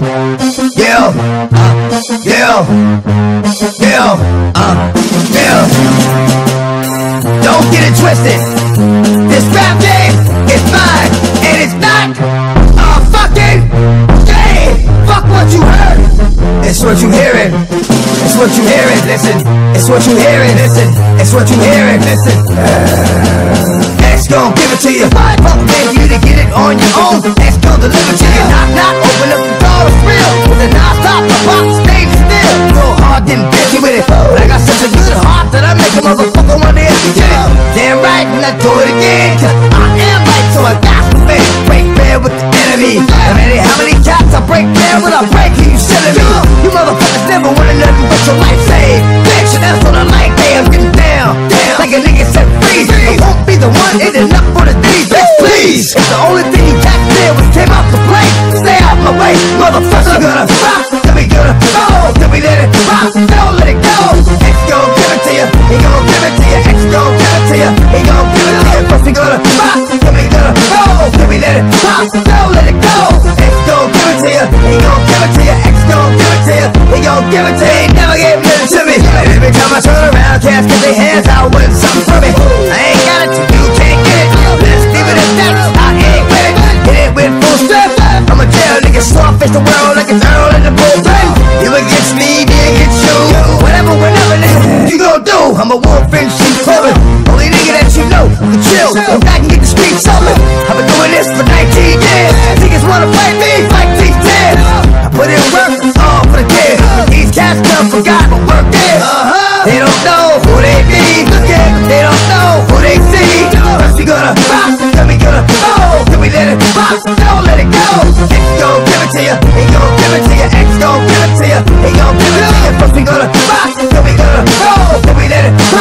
yeah, uh, yeah, yeah, uh, yeah. Don't get it twisted. This rap game is mine, and it's not a fucking game. Fuck what you heard. It's what you hearing. It's what you hearing. Listen. It's what you hearing. Listen. It's what you hearing. Listen. I got such a good heart that I make a motherfucker wanna hit it. Damn right, and I do it again. Senhora birthday. Uh-huh. They don't know who they be. Yeah, they don't know who they see. First we gonna pop, then we gonna fold. Then we let it pop, don't let it go. X gon' give it to you, Ain't gon' give it to you. X gon' give it to you, Ain't gon' give it to you. First we gonna pop, then we gonna fold. Then we let it pop.